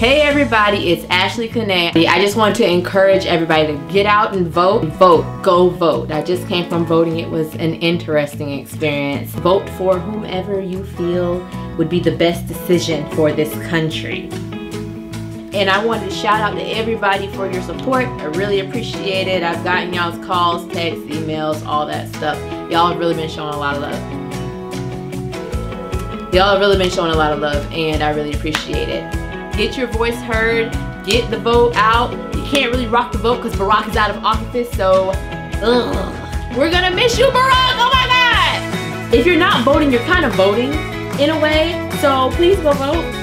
Hey everybody, it's Ashley Canay. I just want to encourage everybody to get out and vote. Vote, go vote. I just came from voting. It was an interesting experience. Vote for whomever you feel would be the best decision for this country. And I wanted to shout out to everybody for your support. I really appreciate it. I've gotten y'all's calls, texts, emails, all that stuff. Y'all have really been showing a lot of love. Y'all have really been showing a lot of love and I really appreciate it get your voice heard, get the vote out. You can't really rock the vote because Barack is out of office, so ugh. We're gonna miss you, Barack, oh my God! If you're not voting, you're kind of voting in a way, so please go vote.